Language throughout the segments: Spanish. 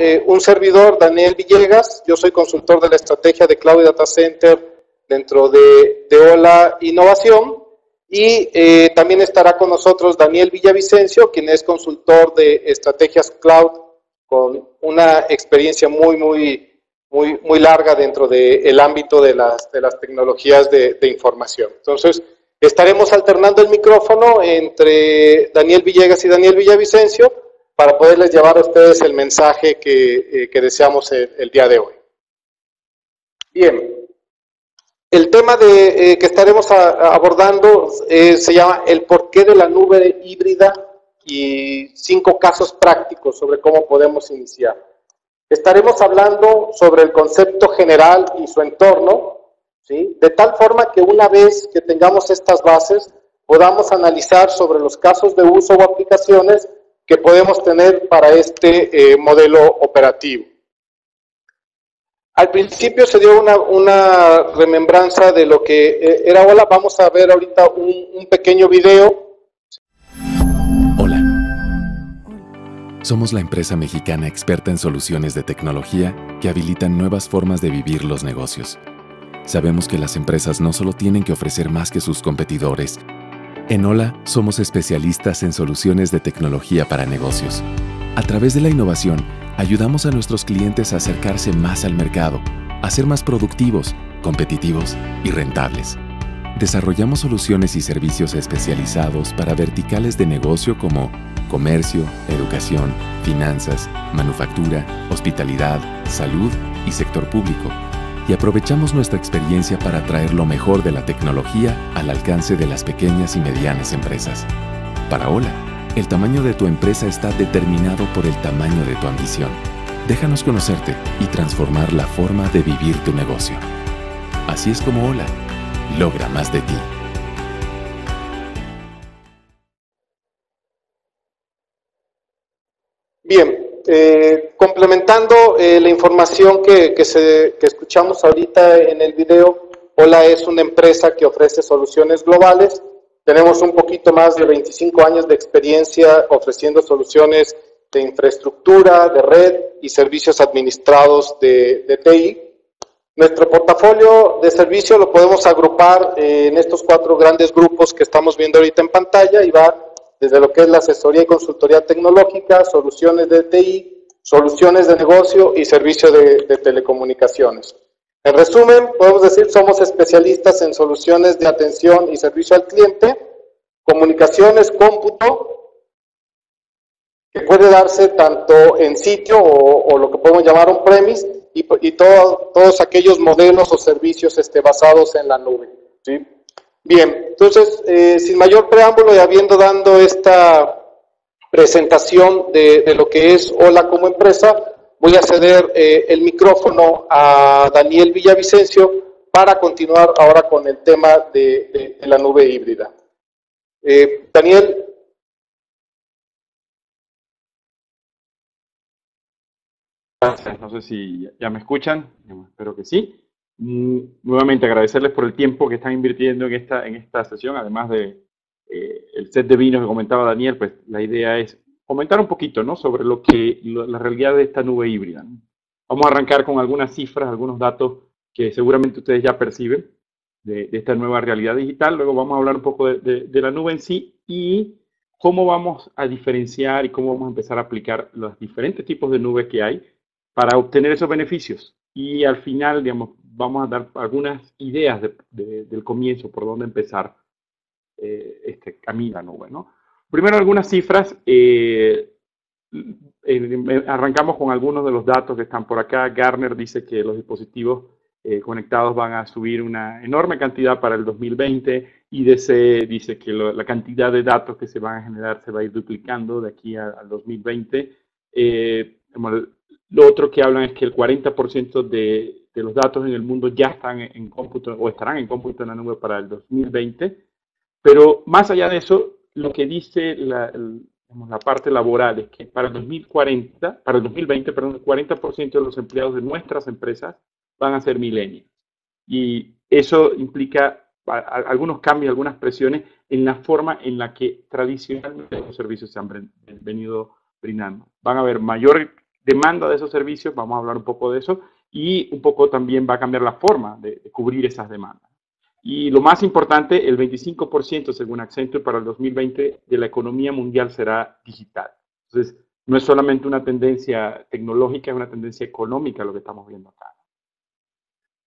eh, un servidor, Daniel Villegas, yo soy consultor de la estrategia de Cloud Data Center dentro de, de OLA Innovación. Y eh, también estará con nosotros Daniel Villavicencio, quien es consultor de estrategias cloud con una experiencia muy, muy, muy, muy larga dentro del ámbito de las, de las tecnologías de, de información. Entonces, estaremos alternando el micrófono entre Daniel Villegas y Daniel Villavicencio para poderles llevar a ustedes el mensaje que, eh, deseamos el, día de hoy. Bien, el tema eh, que estaremos abordando eh, se llama el porqué de la nube híbrida y cinco casos prácticos sobre cómo podemos iniciar. Estaremos hablando sobre el concepto general y su entorno, ¿sí? de tal forma que una vez que tengamos estas bases, podamos analizar sobre los casos de uso o aplicaciones que podemos tener para este eh, modelo operativo. Al principio se dio una, remembranza de lo que eh, era Hola. Vamos a ver ahorita un, un pequeño video. Hola. Somos la empresa mexicana experta en soluciones de tecnología que habilitan nuevas formas de vivir los negocios. Sabemos que las empresas no solo tienen que ofrecer más que sus competidores, en Hola somos especialistas en soluciones de tecnología para negocios. A través de la innovación, ayudamos a nuestros clientes a acercarse más al mercado, a ser más productivos, competitivos y rentables. Desarrollamos soluciones y servicios especializados para verticales de negocio como comercio, educación, finanzas, manufactura, hospitalidad, salud y sector público y aprovechamos nuestra experiencia para traer lo mejor de la tecnología al alcance de las pequeñas y medianas empresas. Para Hola, el tamaño de tu empresa está determinado por el tamaño de tu ambición. Déjanos conocerte y transformar la forma de vivir tu negocio. Así es como Hola logra más de ti. Bien, eh, complementando eh, la información que, se, escuchamos ahorita en el video, Hola es una empresa que ofrece soluciones globales. Tenemos un poquito más de 25 años de experiencia ofreciendo soluciones de infraestructura, de red y servicios administrados de, de TI. Nuestro portafolio de servicio lo podemos agrupar en estos cuatro grandes grupos que estamos viendo ahorita en pantalla y va desde lo que es la asesoría y consultoría tecnológica, soluciones de TI, soluciones de negocio y servicio de, telecomunicaciones. En resumen, podemos decir somos especialistas en soluciones de atención y servicio al cliente, comunicaciones, cómputo, que puede darse tanto en sitio o, lo que podemos llamar on-premise y, y todos aquellos modelos o servicios este, basados en la nube. ¿sí? Bien, entonces, eh, sin mayor preámbulo y habiendo dado esta presentación de, lo que es Hola como empresa, voy a ceder eh, el micrófono a Daniel Villavicencio para continuar ahora con el tema de, la nube híbrida. Eh, Daniel. No sé si ya me escuchan, espero que sí. Mm, nuevamente agradecerles por el tiempo que están invirtiendo en esta, en esta sesión, además de eh, el set de vinos que comentaba Daniel, pues la idea es comentar un poquito ¿no? sobre lo que, la realidad de esta nube híbrida. Vamos a arrancar con algunas cifras, algunos datos que seguramente ustedes ya perciben de, esta nueva realidad digital. Luego vamos a hablar un poco de, de, la nube en sí y cómo vamos a diferenciar y cómo vamos a empezar a aplicar los diferentes tipos de nubes que hay para obtener esos beneficios. Y al final, digamos, vamos a dar algunas ideas del comienzo, por dónde empezar eh, este camino ¿no? Primero algunas cifras. Eh, arrancamos con algunos de los datos que están por acá. Garner dice que los dispositivos eh, conectados van a subir una enorme cantidad para el 2020. IDC dice que la cantidad de datos que se van a generar se va a ir duplicando de aquí al 2020. lo otro que hablan es que el 40% de los datos en el mundo ya están en cómputo o estarán en cómputo en la nube para el 2020. Pero más allá de eso, lo que dice la, la parte laboral es que para el 2040, para el 2020, perdón, el 40% de los empleados de nuestras empresas van a ser millennials. Y eso implica algunos cambios, algunas presiones en la forma en la que tradicionalmente los servicios se han venido brindando. Van a haber mayor demanda de esos servicios, vamos a hablar un poco de eso, y un poco también va a cambiar la forma de, cubrir esas demandas. Y lo más importante, el 25% según Accenture para el 2020 de la economía mundial será digital. Entonces, no es solamente una tendencia tecnológica, es una tendencia económica lo que estamos viendo acá.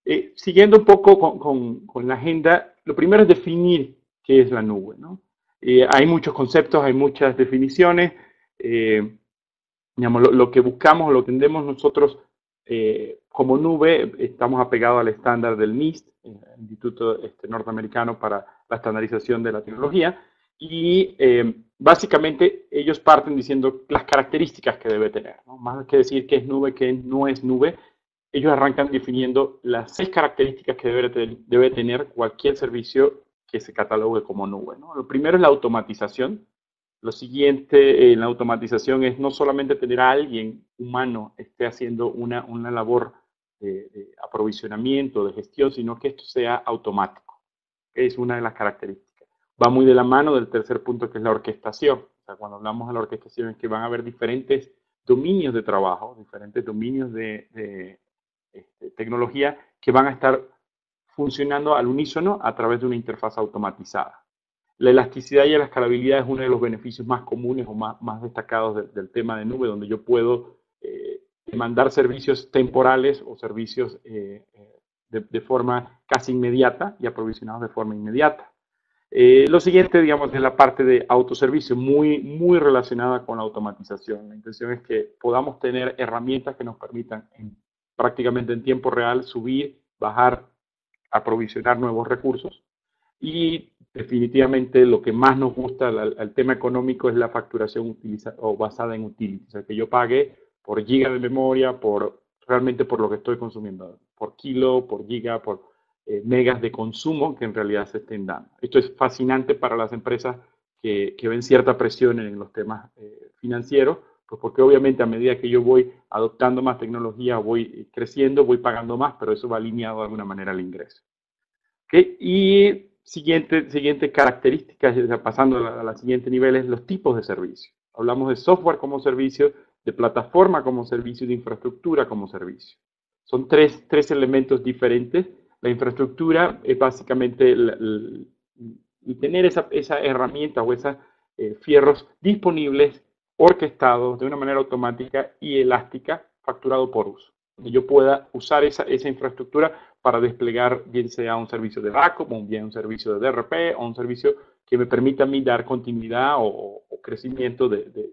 Eh, siguiendo un poco con, con, la agenda, lo primero es definir qué es la nube. ¿no? Eh, hay muchos conceptos, hay muchas definiciones. Eh, digamos, lo, que buscamos, lo que entendemos nosotros como nube, estamos apegados al estándar del NIST, el Instituto este, Norteamericano para la Estandarización de la Tecnología, y básicamente ellos parten diciendo las características que debe tener, ¿no? más que decir qué es nube, qué no es nube, ellos arrancan definiendo las seis características que debe, debe tener cualquier servicio que se catalogue como nube. ¿no? Lo primero es la automatización. Lo siguiente en la automatización es no solamente tener a alguien humano esté haciendo una, una labor de, aprovisionamiento, de gestión, sino que esto sea automático. Es una de las características. Va muy de la mano del tercer punto, que es la orquestación. O sea, cuando hablamos de la orquestación es que van a haber diferentes dominios de trabajo, diferentes dominios de, este, tecnología que van a estar funcionando al unísono a través de una interfaz automatizada. La elasticidad y la escalabilidad es uno de los beneficios más comunes o más, más destacados del tema de nube, donde yo puedo eh, mandar servicios temporales o servicios eh, eh, de, forma casi inmediata y aprovisionados de forma inmediata. lo siguiente, digamos, es la parte de autoservicio, muy, muy relacionada con la automatización. La intención es que podamos tener herramientas que nos permitan en prácticamente en tiempo real subir, bajar, aprovisionar nuevos recursos. Y definitivamente lo que más nos gusta al, tema económico es la facturación o basada en utility, o sea, que yo pague por giga de memoria, por realmente por lo que estoy consumiendo, por kilo, por giga, por eh, megas de consumo que en realidad se estén dando. Esto es fascinante para las empresas que, que ven cierta presión en los temas eh, financieros, pues porque obviamente a medida que yo voy adoptando más tecnología, voy creciendo, voy pagando más, pero eso va alineado de alguna manera al ingreso. Y siguiente, siguiente característica, pasando a la, siguiente nivel, es los tipos de servicio. Hablamos de software como servicio, de plataforma como servicio y de infraestructura como servicio. Son tres, tres elementos diferentes. La infraestructura es básicamente el, tener esa, esa, herramienta o esos eh, fierros disponibles orquestado de una manera automática y elástica, facturado por uso. Yo pueda usar esa, esa infraestructura para desplegar bien sea un servicio de backup, o bien un servicio de DRP, o un servicio que me permita a mí dar continuidad o, crecimiento de,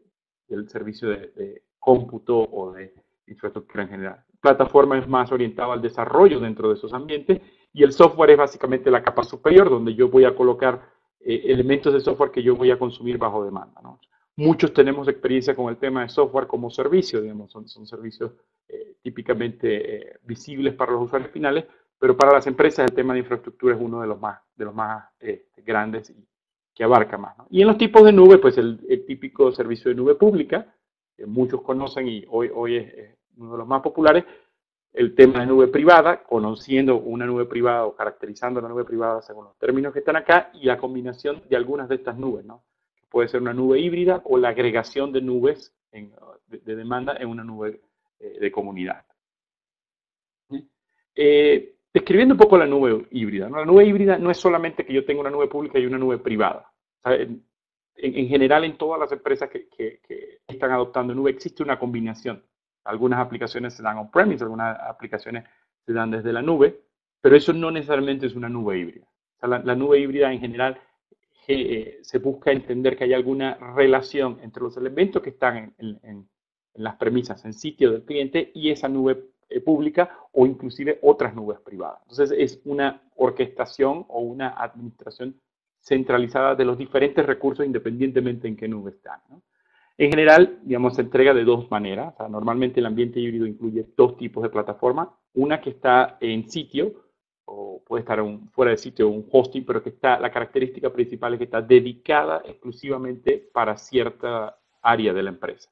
del servicio de, cómputo o de infraestructura en general. plataforma es más orientada al desarrollo dentro de esos ambientes y el software es básicamente la capa superior donde yo voy a colocar eh, elementos de software que yo voy a consumir bajo demanda. ¿no? Muchos tenemos experiencia con el tema de software como servicio, digamos, son, son servicios eh, típicamente eh, visibles para los usuarios finales, pero para las empresas el tema de infraestructura es uno de los más, de los más este, grandes y que abarca más. Y en los tipos de nube, pues el, típico servicio de nube pública, que muchos conocen y hoy, hoy es, uno de los más populares, el tema de nube privada, conociendo una nube privada o caracterizando la nube privada según los términos que están acá, y la combinación de algunas de estas nubes, ¿no? Puede ser una nube híbrida o la agregación de nubes de, demanda en una nube eh, de comunidad. Eh, describiendo un poco la nube híbrida. La nube híbrida no es solamente que yo tenga una nube pública y una nube privada. En, general, en todas las empresas que, que, están adoptando nube existe una combinación. Algunas aplicaciones se dan on-premise, algunas aplicaciones se dan desde la nube, pero eso no necesariamente es una nube híbrida. la, la, nube híbrida en general eh, se busca entender que hay alguna relación entre los elementos que están en, las premisas, en sitio del cliente y esa nube eh, pública o inclusive otras nubes privadas. Entonces es una orquestación o una administración centralizada de los diferentes recursos independientemente en qué nube están. En general, digamos, se entrega de dos maneras. normalmente el ambiente híbrido incluye dos tipos de plataforma. Una que está en sitio, o puede estar fuera de sitio un hosting, pero que está, la característica principal es que está dedicada exclusivamente para cierta área de la empresa.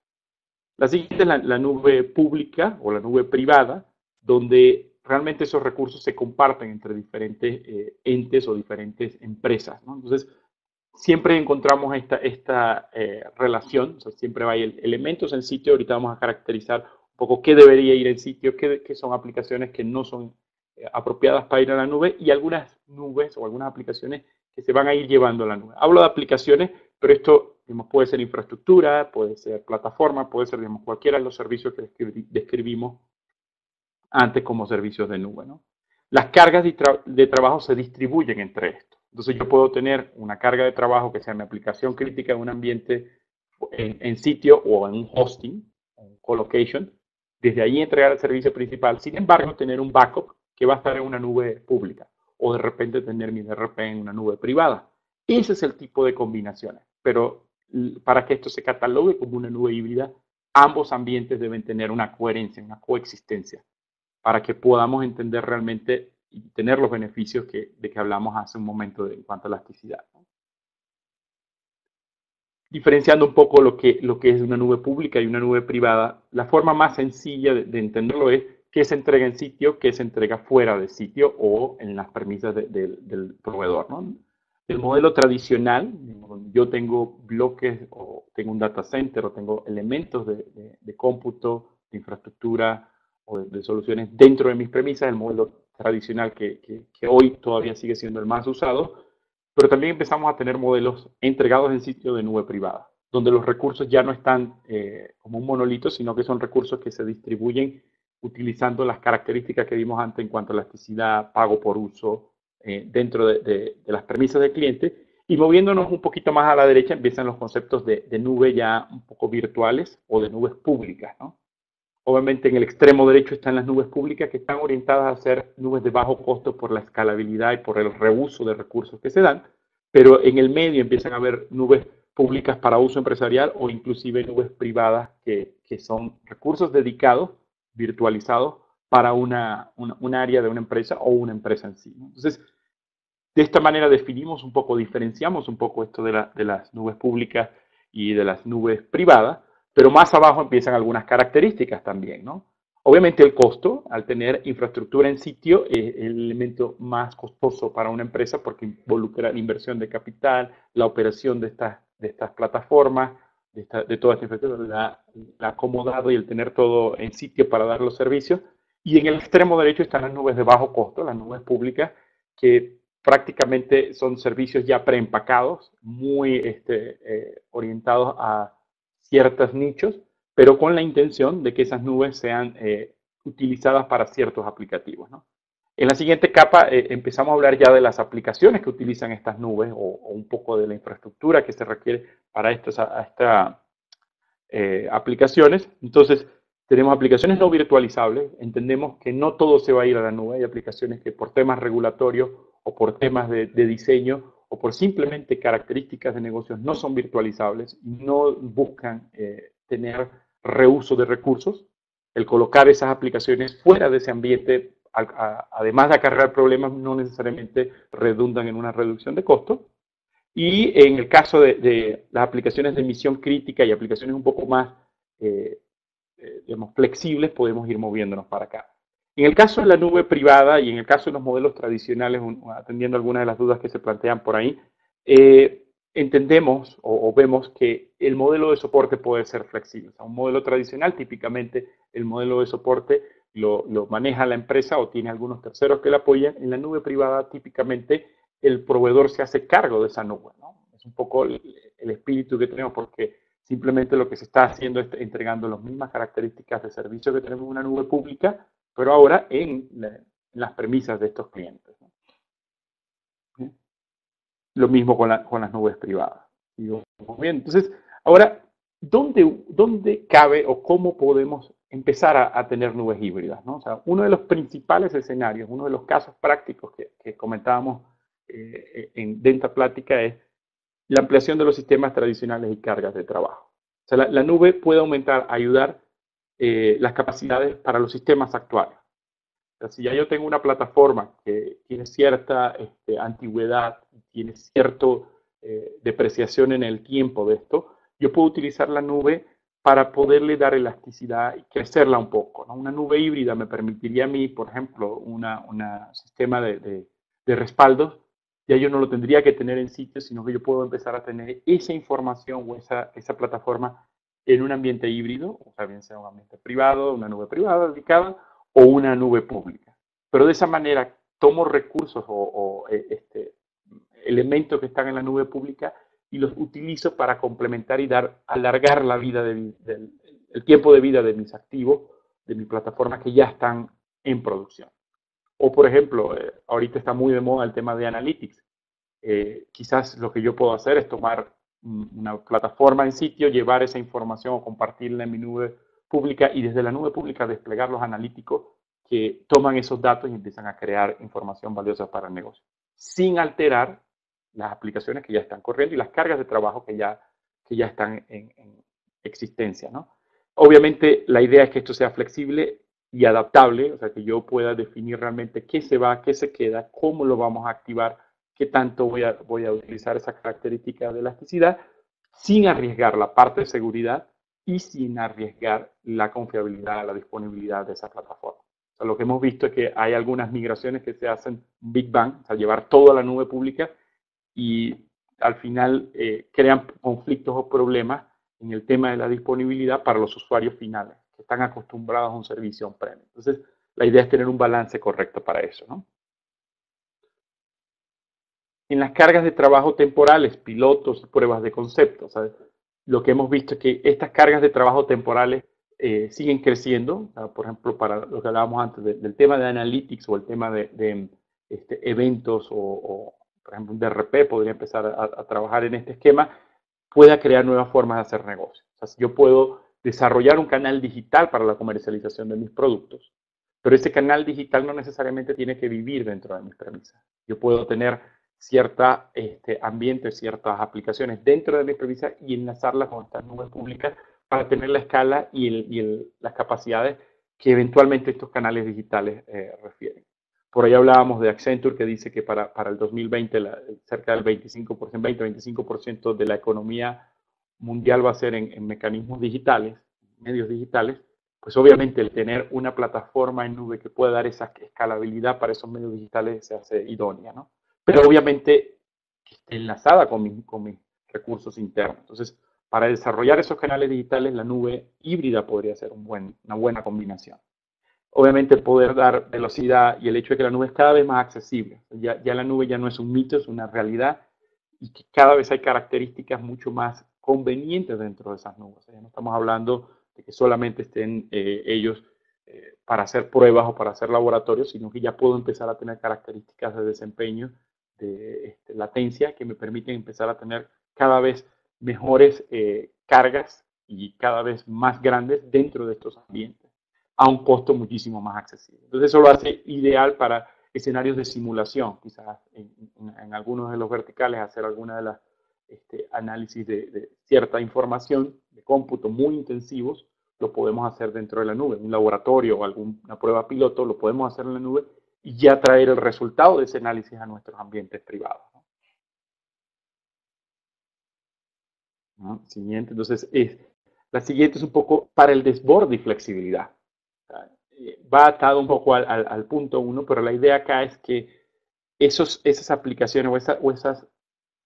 La siguiente es la, nube pública o la nube privada, donde realmente esos recursos se comparten entre diferentes eh, entes o diferentes empresas. Entonces, siempre encontramos esta, esta eh, relación, siempre hay elementos en sitio, ahorita vamos a caracterizar un poco qué debería ir en sitio, qué, qué son aplicaciones que no son eh, apropiadas para ir a la nube y algunas nubes o algunas aplicaciones que se van a ir llevando a la nube. Hablo de aplicaciones, pero esto digamos, puede ser infraestructura, puede ser plataforma, puede ser digamos, cualquiera de los servicios que describimos antes como servicios de nube. ¿no? Las cargas de, trabajo se distribuyen entre estos. Entonces yo puedo tener una carga de trabajo que sea mi aplicación crítica en un ambiente en, sitio o en un hosting, un colocation, desde ahí entregar el servicio principal. Sin embargo, tener un backup que va a estar en una nube pública o de repente tener mi DRP en una nube privada. Ese es el tipo de combinaciones. Pero para que esto se catalogue como una nube híbrida, ambos ambientes deben tener una coherencia, una coexistencia, para que podamos entender realmente y tener los beneficios que, de que hablamos hace un momento en cuanto a elasticidad. Diferenciando un poco lo que, lo que es una nube pública y una nube privada, la forma más sencilla de entenderlo es qué se entrega en sitio, qué se entrega fuera de sitio o en las premisas del proveedor. El modelo tradicional, yo tengo bloques o tengo un data center o tengo elementos de, cómputo, de infraestructura o de, soluciones dentro de mis premisas, el modelo tradicional que, hoy todavía sigue siendo el más usado, pero también empezamos a tener modelos entregados en sitio de nube privada, donde los recursos ya no están eh, como un monolito, sino que son recursos que se distribuyen utilizando las características que vimos antes en cuanto a elasticidad, pago por uso, eh, dentro de, las premisas del cliente. Y moviéndonos un poquito más a la derecha empiezan los conceptos de, nube ya un poco virtuales o de nubes públicas. ¿no? Obviamente en el extremo derecho están las nubes públicas que están orientadas a ser nubes de bajo costo por la escalabilidad y por el reuso de recursos que se dan, pero en el medio empiezan a haber nubes públicas para uso empresarial o inclusive nubes privadas que, que son recursos dedicados virtualizado para una, un área de una empresa o una empresa en sí. Entonces, de esta manera definimos un poco, diferenciamos un poco esto de, de, las nubes públicas y de las nubes privadas, pero más abajo empiezan algunas características también, ¿no? Obviamente el costo, al tener infraestructura en sitio, es el elemento más costoso para una empresa porque involucra la inversión de capital, la operación de estas, de estas plataformas, de, toda esta infraestructura, la, la acomodado y el tener todo en sitio para dar los servicios. Y en el extremo derecho están las nubes de bajo costo, las nubes públicas, que prácticamente son servicios ya preempacados, muy este, eh, orientados a ciertos nichos, pero con la intención de que esas nubes sean eh, utilizadas para ciertos aplicativos. En la siguiente capa eh, empezamos a hablar ya de las aplicaciones que utilizan estas nubes o, un poco de la infraestructura que se requiere para estas, esta, eh, aplicaciones. Entonces, tenemos aplicaciones no virtualizables. Entendemos que no todo se va a ir a la nube. Hay aplicaciones que por temas regulatorios o por temas de, diseño o por simplemente características de negocios no son virtualizables no buscan eh, tener reuso de recursos. El colocar esas aplicaciones fuera de ese ambiente además de acarrear problemas, no necesariamente redundan en una reducción de costos. Y en el caso de, las aplicaciones de emisión crítica y aplicaciones un poco más, eh, eh, digamos, flexibles, podemos ir moviéndonos para acá. En el caso de la nube privada y en el caso de los modelos tradicionales, atendiendo algunas de las dudas que se plantean por ahí, eh, entendemos o, vemos que el modelo de soporte puede ser flexible. O un modelo tradicional, típicamente el modelo de soporte lo, maneja la empresa o tiene algunos terceros que la apoyan. En la nube privada, típicamente, el proveedor se hace cargo de esa nube. Es un poco el, espíritu que tenemos porque simplemente lo que se está haciendo es entregando las mismas características de servicio que tenemos en una nube pública, pero ahora en, las premisas de estos clientes. Lo mismo con, las nubes privadas. bien, entonces, ahora, ¿dónde, ¿dónde cabe o cómo podemos empezar a, tener nubes híbridas. ¿no? O sea, uno de los principales escenarios, uno de los casos prácticos que, comentábamos eh, en Denta Plática es la ampliación de los sistemas tradicionales y cargas de trabajo. O sea, la, nube puede aumentar, ayudar eh, las capacidades para los sistemas actuales. O sea, si ya yo tengo una plataforma que tiene cierta este, antigüedad, tiene cierta eh, depreciación en el tiempo de esto, yo puedo utilizar la nube para poderle dar elasticidad y crecerla un poco. Una nube híbrida me permitiría a mí, por ejemplo, un sistema de, de, respaldos, ya yo no lo tendría que tener en sitio, sino que yo puedo empezar a tener esa información o esa plataforma en un ambiente híbrido, o sea, bien sea un ambiente privado, una nube privada dedicada o una nube pública. Pero de esa manera tomo recursos o, eh, este, elementos que están en la nube pública y los utilizo para complementar y dar, alargar la vida del, el tiempo de vida de mis activos, de mi plataforma que ya están en producción. O por ejemplo, eh, ahorita está muy de moda el tema de analytics. Eh, quizás lo que yo puedo hacer es tomar una plataforma en sitio, llevar esa información o compartirla en mi nube pública y desde la nube pública desplegar los analíticos que toman esos datos y empiezan a crear información valiosa para el negocio, sin alterar las aplicaciones que ya están corriendo y las cargas de trabajo que ya, que ya están en, en existencia. ¿no? Obviamente la idea es que esto sea flexible y adaptable, o sea, que yo pueda definir realmente qué se va, qué se queda, cómo lo vamos a activar, qué tanto voy a, voy a utilizar esa característica de elasticidad, sin arriesgar la parte de seguridad y sin arriesgar la confiabilidad, la disponibilidad de esa plataforma. Lo que hemos visto es que hay algunas migraciones que se hacen Big Bang, o sea, llevar todo a la nube pública y al final eh, crean conflictos o problemas en el tema de la disponibilidad para los usuarios finales, que están acostumbrados a un servicio on-prem. Entonces, la idea es tener un balance correcto para eso. ¿no? En las cargas de trabajo temporales, pilotos pruebas de concepto, lo que hemos visto es que estas cargas de trabajo temporales eh, siguen creciendo. Por ejemplo, para lo que hablábamos antes del tema de analytics o el tema de, este, eventos o, por ejemplo, un DRP podría empezar a, trabajar en este esquema, pueda crear nuevas formas de hacer negocio. O sea, si yo puedo desarrollar un canal digital para la comercialización de mis productos, pero ese canal digital no necesariamente tiene que vivir dentro de mis premisas. Yo puedo tener cierta este, ambiente, ciertas aplicaciones dentro de mis premisas y enlazarlas con estas nubes públicas para tener la escala y, las capacidades que eventualmente estos canales digitales eh, refieren. Por ahí hablábamos de Accenture que dice que para, para el 2020 cerca del 25%, 20-25% de la economía mundial va a ser en, mecanismos digitales, medios digitales, pues obviamente el tener una plataforma en nube que pueda dar esa escalabilidad para esos medios digitales se hace idónea, ¿no? Pero obviamente enlazada con, con mis recursos internos. Entonces, para desarrollar esos canales digitales, la nube híbrida podría ser un buen, una buena combinación. Obviamente poder dar velocidad y el hecho de que la nube es cada vez más accesible. Ya, ya la nube ya no es un mito, es una realidad y que cada vez hay características mucho más convenientes dentro de esas nubes. Ya no estamos hablando de que solamente estén eh, ellos eh, para hacer pruebas o para hacer laboratorios, sino que ya puedo empezar a tener características de desempeño, de este, latencia, que me permiten empezar a tener cada vez mejores eh, cargas y cada vez más grandes dentro de estos ambientes, a un costo muchísimo más accesible. Entonces eso lo hace ideal para escenarios de simulación, quizás en, algunos de los verticales hacer alguna de las este, análisis de, cierta información de cómputo muy intensivos, lo podemos hacer dentro de la nube. Un laboratorio o alguna prueba piloto lo podemos hacer en la nube y ya traer el resultado de ese análisis a nuestros ambientes privados. Siguiente, entonces, es, la siguiente es un poco para el desborde y flexibilidad. Eh, va atado un poco al, punto uno, pero la idea acá es que esos, esas aplicaciones o, esas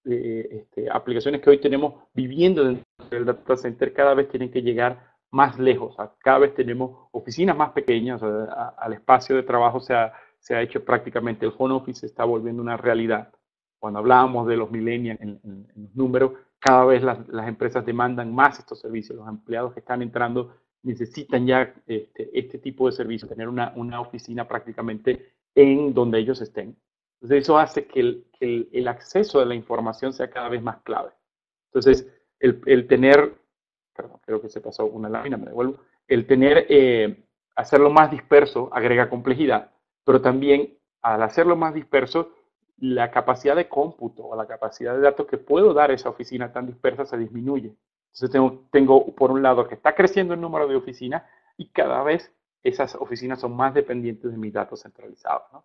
eh, este, aplicaciones que hoy tenemos viviendo dentro del data center cada vez tienen que llegar más lejos. cada vez tenemos oficinas más pequeñas, al espacio de trabajo se ha, se ha hecho prácticamente, el home office se está volviendo una realidad. Cuando hablábamos de los millennials en, en los números, cada vez las, empresas demandan más estos servicios. Los empleados que están entrando necesitan ya este, este tipo de servicios, tener una, oficina prácticamente en donde ellos estén. Entonces eso hace que el, el, acceso a la información sea cada vez más clave. Entonces, el, tener, perdón, creo que se pasó una lámina, me devuelvo, el tener, eh, hacerlo más disperso agrega complejidad, pero también al hacerlo más disperso la capacidad de cómputo o la capacidad de datos que puedo dar a esa oficina tan dispersa se disminuye. Entonces tengo, tengo por un lado que está creciendo el número de oficinas y cada vez esas oficinas son más dependientes de mis datos centralizados.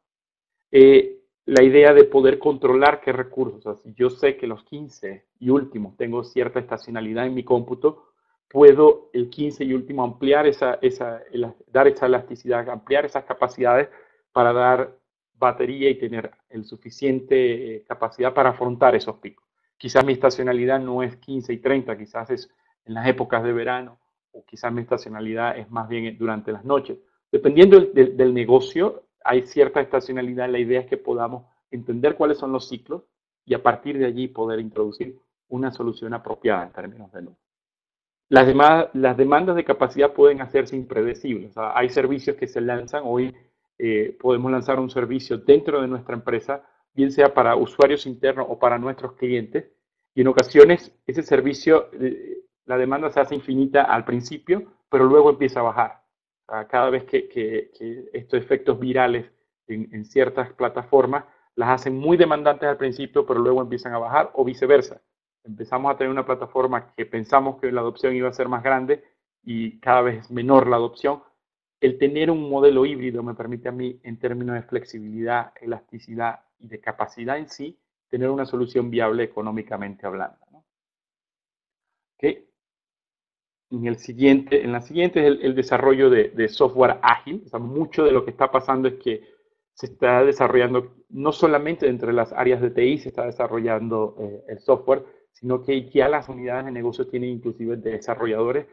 Eh, la idea de poder controlar qué recursos, o si yo sé que los 15 y últimos tengo cierta estacionalidad en mi cómputo, puedo el 15 y último ampliar esa, esa, dar esa elasticidad, ampliar esas capacidades para dar batería y tener el suficiente eh, capacidad para afrontar esos picos. Quizás mi estacionalidad no es 15 y 30, quizás es en las épocas de verano o quizás mi estacionalidad es más bien durante las noches. Dependiendo del, del negocio, hay cierta estacionalidad. La idea es que podamos entender cuáles son los ciclos y a partir de allí poder introducir una solución apropiada en términos de nube. Las, las demandas de capacidad pueden hacerse impredecibles. hay servicios que se lanzan, hoy eh, podemos lanzar un servicio dentro de nuestra empresa, bien sea para usuarios internos o para nuestros clientes, y en ocasiones ese servicio, eh, la demanda se hace infinita al principio, pero luego empieza a bajar. cada vez que, estos efectos virales en, en ciertas plataformas las hacen muy demandantes al principio, pero luego empiezan a bajar o viceversa. Empezamos a tener una plataforma que pensamos que la adopción iba a ser más grande y cada vez menor la adopción. El tener un modelo híbrido me permite a mí, en términos de flexibilidad, elasticidad y de capacidad en sí, tener una solución viable económicamente hablando. Siguiente, en la siguiente es el, desarrollo de, software ágil. mucho de lo que está pasando es que se está desarrollando, no solamente entre las áreas de TI se está desarrollando eh, el software, sino que ya las unidades de negocio tienen inclusive desarrolladores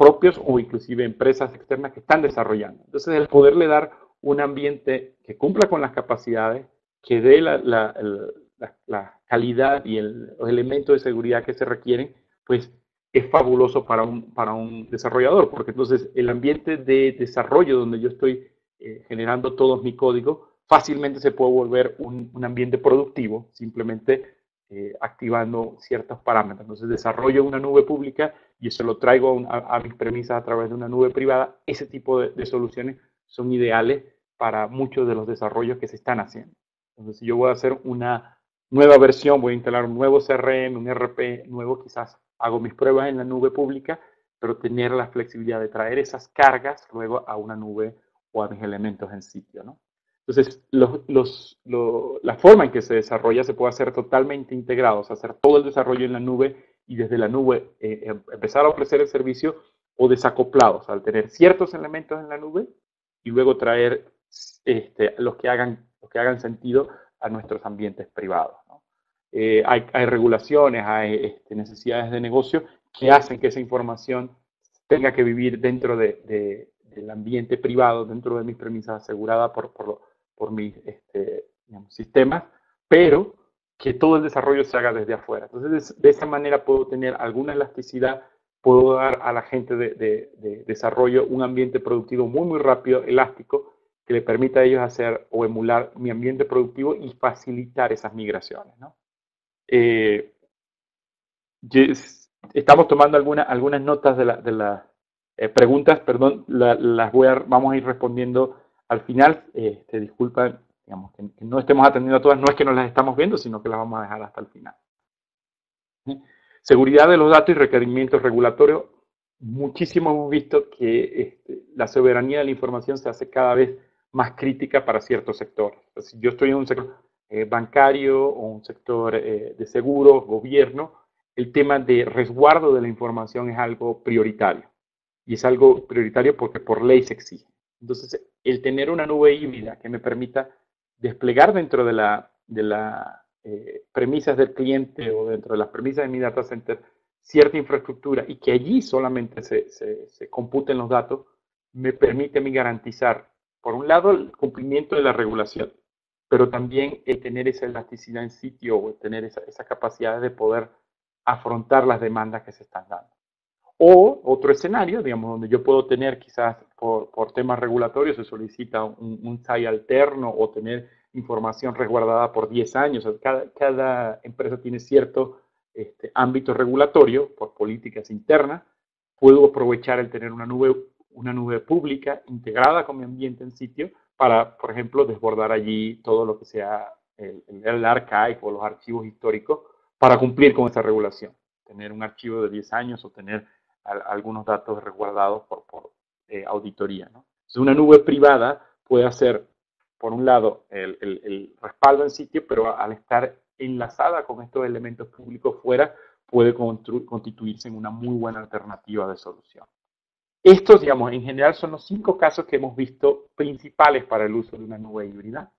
propios o inclusive empresas externas que están desarrollando. Entonces, el poderle dar un ambiente que cumpla con las capacidades, que dé la, calidad y el, los elementos de seguridad que se requieren, pues es fabuloso para un, desarrollador, porque entonces el ambiente de desarrollo donde yo estoy eh, generando todo mi código, fácilmente se puede volver un, ambiente productivo, simplemente eh, activando ciertos parámetros. Entonces desarrollo una nube pública y eso lo traigo a, mis premisas a través de una nube privada. Ese tipo de, soluciones son ideales para muchos de los desarrollos que se están haciendo. Entonces, si yo voy a hacer una nueva versión, voy a instalar un nuevo CRM, un RP nuevo, quizás hago mis pruebas en la nube pública, pero tener la flexibilidad de traer esas cargas luego a una nube o a mis elementos en sitio, ¿no? Entonces, la forma en que se desarrolla se puede hacer totalmente integrado, hacer todo el desarrollo en la nube y desde la nube eh, em, empezar a ofrecer el servicio o desacoplados, al tener ciertos elementos en la nube y luego traer este, los, que hagan, los que hagan sentido a nuestros ambientes privados. Eh, hay, regulaciones, hay este, necesidades de negocio que hacen que esa información tenga que vivir dentro del ambiente privado, dentro de mis premisas aseguradas por, por, por mis este, sistemas, pero que todo el desarrollo se haga desde afuera. Entonces, de, esa manera puedo tener alguna elasticidad, puedo dar a la gente de, desarrollo un ambiente productivo muy, muy rápido, elástico, que le permita a ellos hacer o emular mi ambiente productivo y facilitar esas migraciones. Eh, estamos tomando alguna, algunas notas de las la, eh, preguntas, perdón, las voy a, vamos a ir respondiendo al final, este, disculpa, digamos, que, no estemos atendiendo a todas, no es que no las estamos viendo, sino que las vamos a dejar hasta el final. Seguridad de los datos y requerimientos regulatorios. Muchísimo hemos visto que este, la soberanía de la información se hace cada vez más crítica para ciertos sectores. Si yo estoy en un sector eh, bancario o un sector eh, de seguros, gobierno, el tema de resguardo de la información es algo prioritario. Y es algo prioritario porque por ley se exige. Entonces, el tener una nube híbrida que me permita desplegar dentro de las de la, eh, premisas del cliente o dentro de las premisas de mi data center cierta infraestructura y que allí solamente se, se, computen los datos, me permite a mí garantizar, por un lado, el cumplimiento de la regulación, pero también el tener esa elasticidad en sitio o tener esa, esa capacidad de poder afrontar las demandas que se están dando. O otro escenario, digamos, donde yo puedo tener quizás por, por temas regulatorios se solicita un, un SAI alterno o tener información resguardada por 10 años. cada, cada, empresa tiene cierto este, ámbito regulatorio por políticas internas. Puedo aprovechar el tener una nube, una nube pública integrada con mi ambiente en sitio para, por ejemplo, desbordar allí todo lo que sea el, el archive o los archivos históricos para cumplir con esa regulación. Tener un archivo de 10 años o tener algunos datos resguardados por, eh, auditoría. ¿no? Una nube privada puede hacer, por un lado, el, el, respaldo en sitio, pero al estar enlazada con estos elementos públicos fuera, puede constituirse en una muy buena alternativa de solución. Estos, digamos, en general son los cinco casos que hemos visto principales para el uso de una nube híbrida.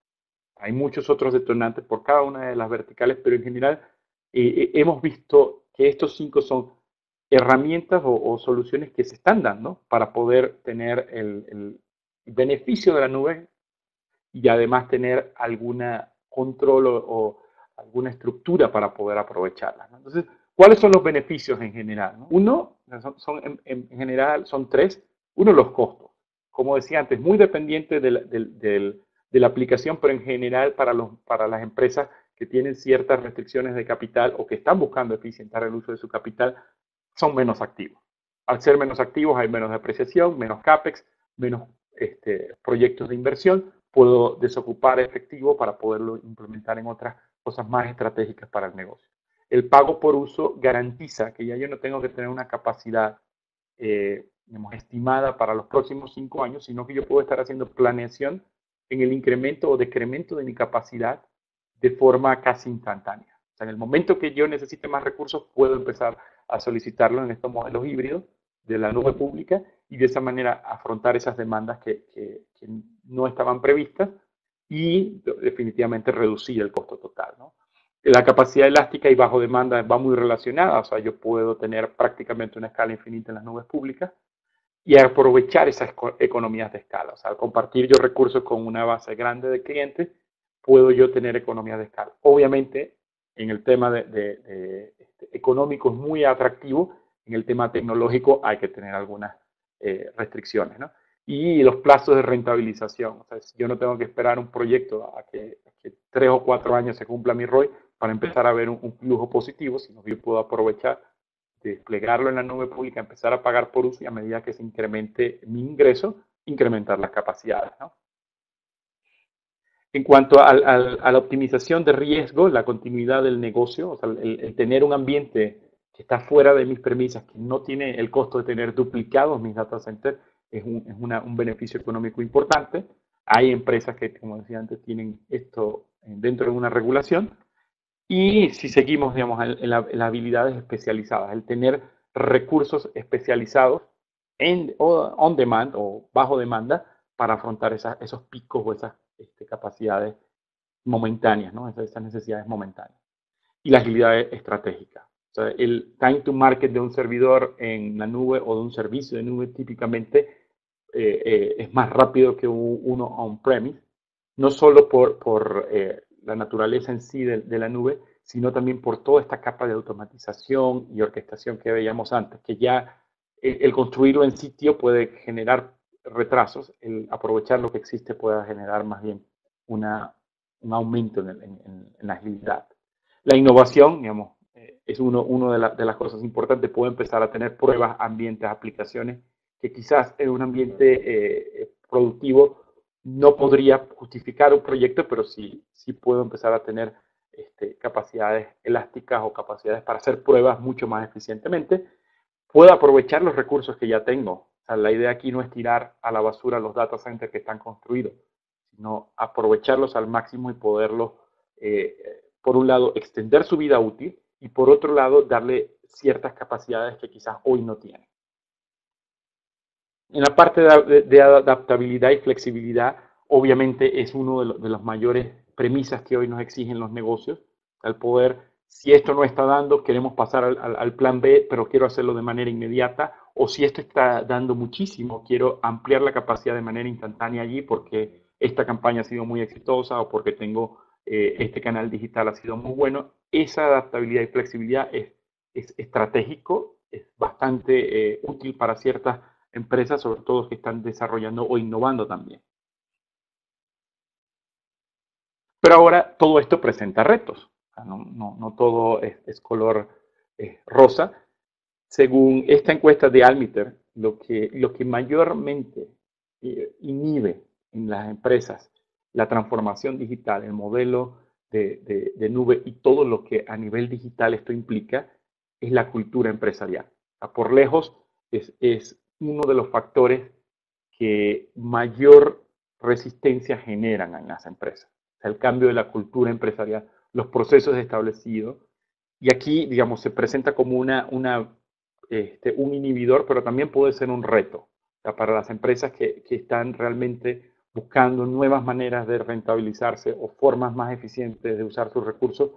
Hay muchos otros detonantes por cada una de las verticales, pero en general eh, eh, hemos visto que estos cinco son herramientas o, soluciones que se están dando para poder tener el, beneficio de la nube y además tener alguna control o, alguna estructura para poder aprovecharla. Entonces, ¿cuáles son los beneficios en general? Uno, son, en, general, son tres. Uno, los costos. Como decía antes, muy dependiente de la, aplicación, pero en general para, los, para las empresas que tienen ciertas restricciones de capital o que están buscando eficientar el uso de su capital, son menos activos. Al ser menos activos hay menos depreciación, menos CAPEX, menos este, proyectos de inversión, puedo desocupar efectivo para poderlo implementar en otras cosas más estratégicas para el negocio. El pago por uso garantiza que ya yo no tengo que tener una capacidad eh, estimada para los próximos cinco años, sino que yo puedo estar haciendo planeación en el incremento o decremento de mi capacidad de forma casi instantánea. O sea, en el momento que yo necesite más recursos, puedo empezar a solicitarlo en estos modelos híbridos de la nube pública y de esa manera afrontar esas demandas que, no estaban previstas y definitivamente reducir el costo total. La capacidad elástica y bajo demanda va muy relacionada, o sea, yo puedo tener prácticamente una escala infinita en las nubes públicas y aprovechar esas economías de escala. O sea, al compartir yo recursos con una base grande de clientes, puedo yo tener economías de escala. Obviamente, en el tema de, de, este, económico es muy atractivo, en el tema tecnológico hay que tener algunas eh, restricciones, ¿no? Y los plazos de rentabilización, o sea, yo no tengo que esperar un proyecto a que, tres o cuatro años se cumpla mi ROI para empezar a ver un, flujo positivo, sino que yo puedo aprovechar, desplegarlo en la nube pública, empezar a pagar por uso y a medida que se incremente mi ingreso, incrementar las capacidades, ¿no? En cuanto a, la optimización de riesgo, la continuidad del negocio, o sea, el, tener un ambiente que está fuera de mis premisas, que no tiene el costo de tener duplicados mis data centers, es, un, es un, beneficio económico importante. Hay empresas que, como decía antes, tienen esto dentro de una regulación. Y si seguimos, digamos, en, las habilidades especializadas, el tener recursos especializados en on demand o bajo demanda para afrontar esos picos o esas este, capacidades momentáneas, ¿no? esas, necesidades momentáneas. Y la agilidad estratégica. O sea, el time to market de un servidor en la nube o de un servicio de nube típicamente eh, eh, es más rápido que uno on-premise, no solo por, por eh, la naturaleza en sí de, la nube, sino también por toda esta capa de automatización y orquestación que veíamos antes, que ya el construirlo en sitio puede generar retrasos, el aprovechar lo que existe pueda generar más bien una, un aumento en, la agilidad. La innovación, digamos, eh, es uno, uno de, las cosas importantes. Puedo empezar a tener pruebas, ambientes, aplicaciones que quizás en un ambiente eh, productivo no podría justificar un proyecto, pero sí, sí puedo empezar a tener este, capacidades elásticas o capacidades para hacer pruebas mucho más eficientemente. Puedo aprovechar los recursos que ya tengo la idea aquí no es tirar a la basura los data centers que están construidos, sino aprovecharlos al máximo y poderlos, eh, por un lado, extender su vida útil y por otro lado, darle ciertas capacidades que quizás hoy no tienen. En la parte de, adaptabilidad y flexibilidad, obviamente es uno de, las mayores premisas que hoy nos exigen los negocios, el poder si esto no está dando, queremos pasar al, plan B, pero quiero hacerlo de manera inmediata, o si esto está dando muchísimo, quiero ampliar la capacidad de manera instantánea allí porque esta campaña ha sido muy exitosa o porque tengo eh, este canal digital ha sido muy bueno. Esa adaptabilidad y flexibilidad es, estratégico, es bastante eh, útil para ciertas empresas, sobre todo que están desarrollando o innovando también. Pero ahora todo esto presenta retos no, todo es, color eh, rosa. Según esta encuesta de Almiter, lo que, lo que mayormente eh, inhibe en las empresas la transformación digital, el modelo de, nube y todo lo que a nivel digital esto implica, es la cultura empresarial. por lejos es, es uno de los factores que mayor resistencia generan en las empresas. el cambio de la cultura empresarial los procesos establecidos. Y aquí, digamos, se presenta como una, este, un inhibidor, pero también puede ser un reto para las empresas que, que, están realmente buscando nuevas maneras de rentabilizarse o formas más eficientes de usar sus recursos.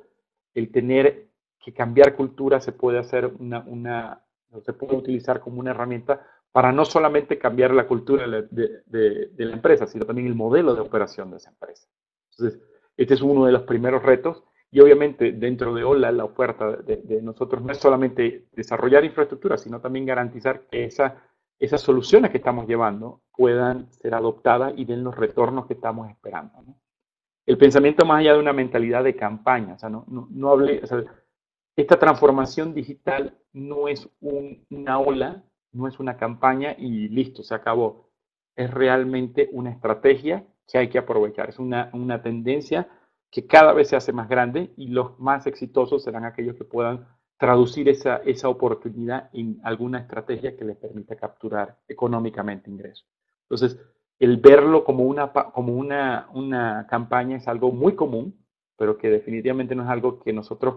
El tener que cambiar cultura se puede hacer una, Se puede utilizar como una herramienta para no solamente cambiar la cultura de, la empresa, sino también el modelo de operación de esa empresa. Entonces, este es uno de los primeros retos y obviamente dentro de OLA la oferta de, nosotros no es solamente desarrollar infraestructura, sino también garantizar que esa, esas soluciones que estamos llevando puedan ser adoptadas y den los retornos que estamos esperando. El pensamiento más allá de una mentalidad de campaña, o sea, no, no, hable, esta transformación digital no es una ola no es una campaña y listo, se acabó. Es realmente una estrategia que hay que aprovechar. Es una, tendencia que cada vez se hace más grande y los más exitosos serán aquellos que puedan traducir esa, esa oportunidad en alguna estrategia que les permita capturar económicamente ingresos. Entonces, el verlo como una, como una, una campaña es algo muy común, pero que definitivamente no es algo que nosotros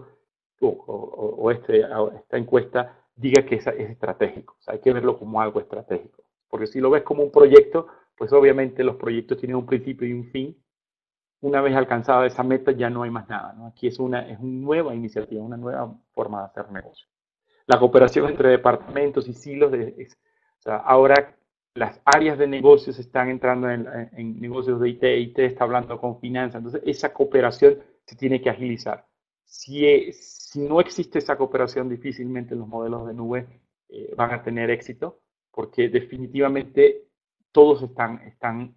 o, este, esta encuesta diga que es, estratégico. hay que verlo como algo estratégico. Porque si lo ves como un proyecto, pues obviamente los proyectos tienen un principio y un fin. Una vez alcanzada esa meta ya no hay más nada. Aquí es una, es una nueva iniciativa, una nueva forma de hacer negocio. La cooperación entre departamentos y silos, de, ahora las áreas de negocios están entrando en, negocios de IT, IT está hablando con finanzas, entonces esa cooperación se tiene que agilizar. Si no existe esa cooperación, difícilmente los modelos de nube eh, van a tener éxito, porque definitivamente todos están,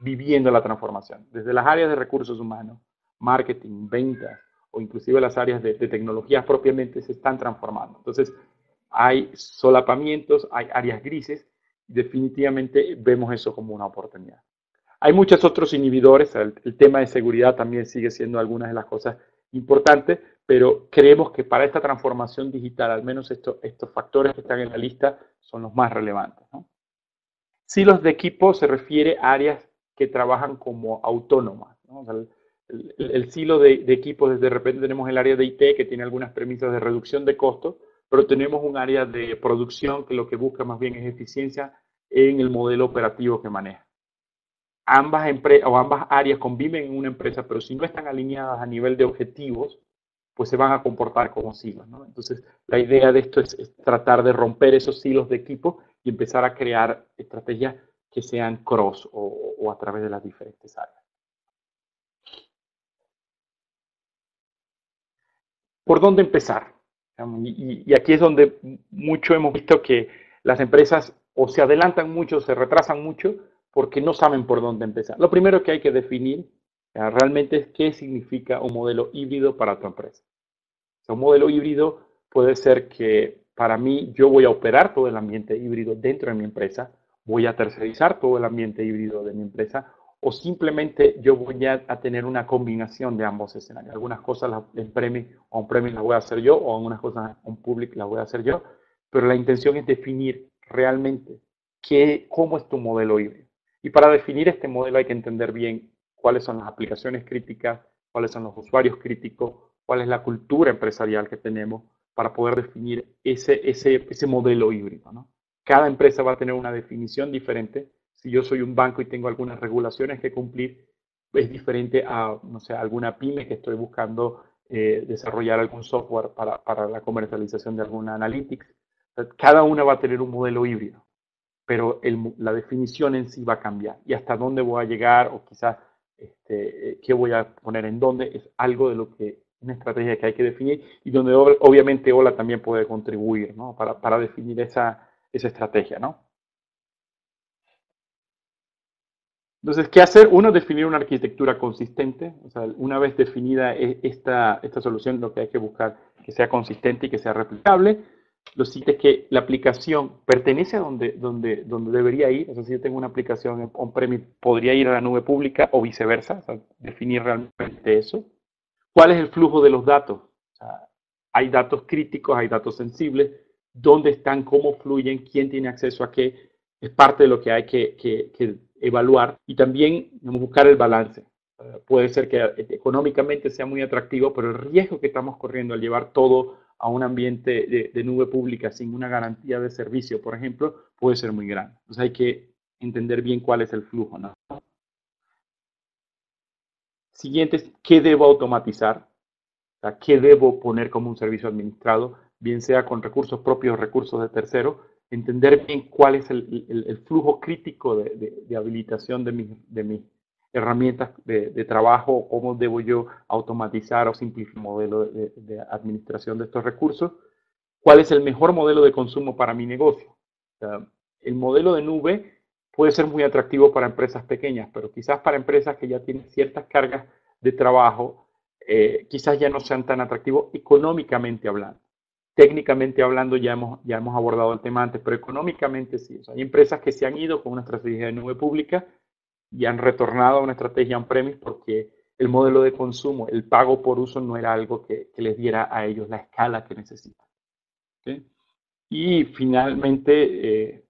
viviendo la transformación. Desde las áreas de recursos humanos, marketing, ventas o inclusive las áreas de, de tecnologías propiamente se están transformando. Entonces, hay solapamientos, hay áreas grises, y definitivamente vemos eso como una oportunidad. Hay muchos otros inhibidores, el, tema de seguridad también sigue siendo algunas de las cosas importantes, pero creemos que para esta transformación digital, al menos estos, factores que están en la lista son los más relevantes. Silos de equipo se refiere a áreas que trabajan como autónomas. el, silo de, de equipos, de repente tenemos el área de IT que tiene algunas premisas de reducción de costos, pero tenemos un área de producción que lo que busca más bien es eficiencia en el modelo operativo que maneja. Ambas, áreas conviven en una empresa, pero si no están alineadas a nivel de objetivos, pues se van a comportar como silos. Entonces, la idea de esto es, tratar de romper esos silos de equipo y empezar a crear estrategias que sean cross o, a través de las diferentes áreas. ¿Por dónde empezar? Y, aquí es donde mucho hemos visto que las empresas o se adelantan mucho, o se retrasan mucho, porque no saben por dónde empezar. Lo primero que hay que definir realmente es qué significa un modelo híbrido para tu empresa. un modelo híbrido puede ser que para mí yo voy a operar todo el ambiente híbrido dentro de mi empresa, voy a tercerizar todo el ambiente híbrido de mi empresa o simplemente yo voy a, tener una combinación de ambos escenarios. Algunas cosas o en premise las voy a hacer yo o algunas cosas en public las voy a hacer yo, pero la intención es definir realmente qué, cómo es tu modelo híbrido. Y para definir este modelo hay que entender bien cuáles son las aplicaciones críticas, cuáles son los usuarios críticos, cuál es la cultura empresarial que tenemos para poder definir ese, ese, ese modelo híbrido. ¿no? Cada empresa va a tener una definición diferente. Si yo soy un banco y tengo algunas regulaciones que cumplir, es diferente a, no sé, alguna pyme que estoy buscando eh, desarrollar algún software para, para, la comercialización de alguna analytics. Cada una va a tener un modelo híbrido, pero la definición en sí va a cambiar. Y hasta dónde voy a llegar, o quizás este, eh, qué voy a poner en dónde, es algo de lo que, una estrategia que hay que definir y donde obviamente OLA también puede contribuir, ¿no? Para, para definir esa, esa estrategia, ¿no? Entonces, ¿qué hacer? Uno, definir una arquitectura consistente. O una vez definida e, esta, esta solución, lo que hay que buscar que sea consistente y que sea replicable lo siguiente es que la aplicación pertenece a donde, donde, donde debería ir. O sea, si yo tengo una aplicación on-premise, podría ir a la nube pública o viceversa, definir realmente eso. ¿Cuál es el flujo de los datos? hay datos críticos, hay datos sensibles, dónde están, cómo fluyen, quién tiene acceso a qué, es parte de lo que hay que, que evaluar. Y también buscar el balance. puede ser que económicamente sea muy atractivo, pero el riesgo que estamos corriendo al llevar todo a un ambiente de, nube pública sin una garantía de servicio, por ejemplo, puede ser muy grande. Entonces hay que entender bien cuál es el flujo. ¿no? Siguiente ¿qué debo automatizar? ¿Qué debo poner como un servicio administrado? bien sea con recursos propios o recursos de terceros, entender bien cuál es el, flujo crítico de, habilitación de mis, herramientas de, trabajo, cómo debo yo automatizar o simplificar el modelo de, administración de estos recursos, cuál es el mejor modelo de consumo para mi negocio. el modelo de nube puede ser muy atractivo para empresas pequeñas, pero quizás para empresas que ya tienen ciertas cargas de trabajo, eh, quizás ya no sean tan atractivos económicamente hablando. Técnicamente hablando, ya hemos, ya hemos abordado el tema antes, pero económicamente sí. hay empresas que se han ido con una estrategia de nube pública y han retornado a una estrategia on-premise porque el modelo de consumo, el pago por uso no era algo que, les diera a ellos la escala que necesitan. Y finalmente eh,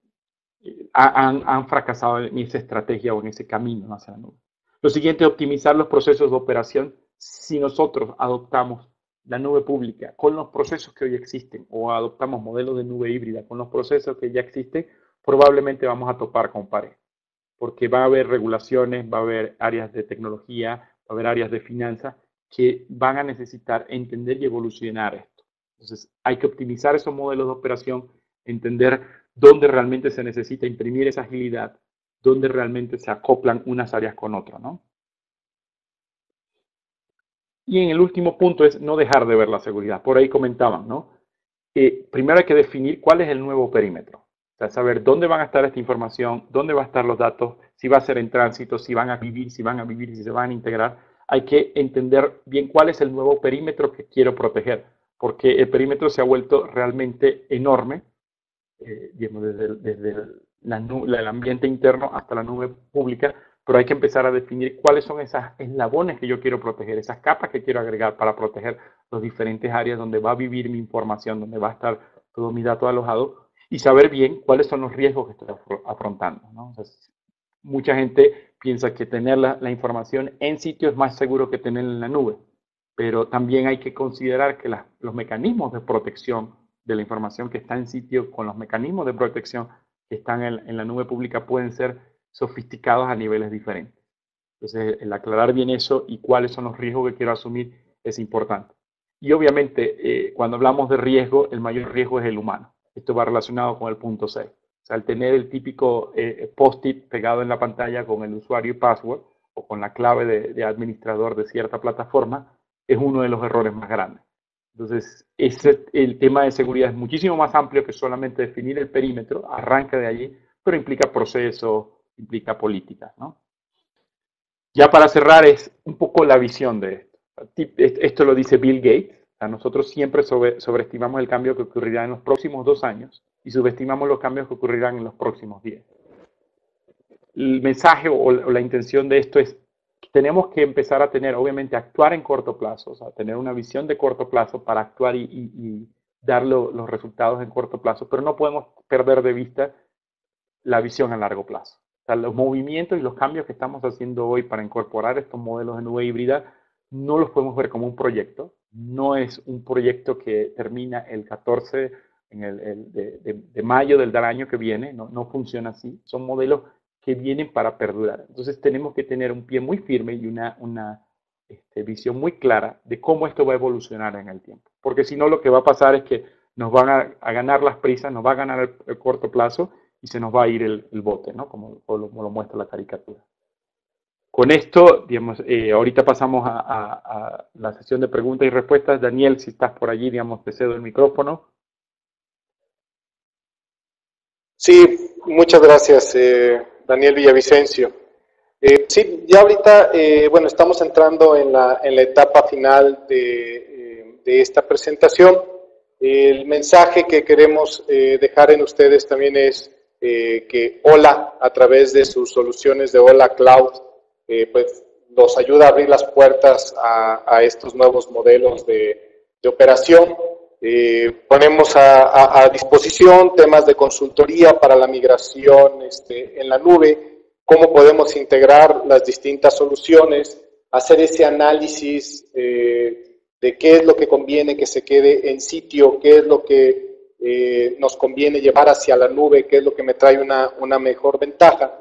han, han, fracasado en esa estrategia o en ese camino hacia la nube. Lo siguiente optimizar los procesos de operación si nosotros adoptamos la nube pública con los procesos que hoy existen o adoptamos modelos de nube híbrida con los procesos que ya existen, probablemente vamos a topar con pared. Porque va a haber regulaciones, va a haber áreas de tecnología, va a haber áreas de finanzas que van a necesitar entender y evolucionar esto. Entonces, hay que optimizar esos modelos de operación, entender dónde realmente se necesita imprimir esa agilidad, dónde realmente se acoplan unas áreas con otras, ¿no? Y en el último punto es no dejar de ver la seguridad. Por ahí comentaban, ¿no? primero hay que definir cuál es el nuevo perímetro. O sea, saber dónde van a estar esta información, dónde van a estar los datos, si va a ser en tránsito, si van a vivir, si van a vivir, si se van a integrar. Hay que entender bien cuál es el nuevo perímetro que quiero proteger, porque el perímetro se ha vuelto realmente enorme, eh, desde, desde el ambiente interno hasta la nube pública, pero hay que empezar a definir cuáles son esas eslabones que yo quiero proteger, esas capas que quiero agregar para proteger las diferentes áreas donde va a vivir mi información, donde va a estar todo mi dato alojado y saber bien cuáles son los riesgos que estoy afrontando. mucha gente piensa que tener la, la, información en sitio es más seguro que tenerla en la nube, pero también hay que considerar que los mecanismos de protección de la información que está en sitio con los mecanismos de protección que están en, la nube pública pueden ser sofisticados a niveles diferentes. Entonces, el aclarar bien eso y cuáles son los riesgos que quiero asumir es importante. Y obviamente, eh, cuando hablamos de riesgo, el mayor riesgo es el humano. Esto va relacionado con el punto 6. O sea, al tener el típico eh, post-it pegado en la pantalla con el usuario y password o con la clave de, administrador de cierta plataforma, es uno de los errores más grandes. Entonces, el tema de seguridad es muchísimo más amplio que solamente definir el perímetro, arranca de allí, pero implica procesos, implica política, ¿no? Ya para cerrar es un poco la visión de esto. Esto lo dice Bill Gates. nosotros siempre sobreestimamos el cambio que ocurrirá en los próximos dos años y subestimamos los cambios que ocurrirán en los próximos diez. El mensaje o, la intención de esto es tenemos que empezar a tener, obviamente, actuar en corto plazo, o sea, tener una visión de corto plazo para actuar y, dar los resultados en corto plazo, pero no podemos perder de vista la visión a largo plazo los movimientos y los cambios que estamos haciendo hoy para incorporar estos modelos de nube híbrida no los podemos ver como un proyecto. No es un proyecto que termina el 14 en el, de, mayo del, año que viene. No, no funciona así. Son modelos que vienen para perdurar. Entonces tenemos que tener un pie muy firme y una, este, visión muy clara de cómo esto va a evolucionar en el tiempo. Porque si no, lo que va a pasar es que nos van a, ganar las prisas, nos va a ganar el, el corto plazo y se nos va a ir el, bote, ¿no? Como, lo, muestra la caricatura. Con esto, digamos, eh, ahorita pasamos a, la sesión de preguntas y respuestas. Daniel, si estás por allí, digamos, te cedo el micrófono. Sí, muchas gracias, eh, Daniel Villavicencio. Eh, sí, ya ahorita, bueno, estamos entrando en la, en la etapa final de, de, esta presentación. El mensaje que queremos dejar en ustedes también es eh, que Hola, a través de sus soluciones de Hola Cloud, eh, pues nos ayuda a abrir las puertas a, estos nuevos modelos de, operación. Eh, ponemos a, disposición temas de consultoría para la migración este, en la nube, cómo podemos integrar las distintas soluciones, hacer ese análisis de qué es lo que conviene que se quede en sitio, qué es lo que eh, nos conviene llevar hacia la nube, que es lo que me trae una, una mejor ventaja.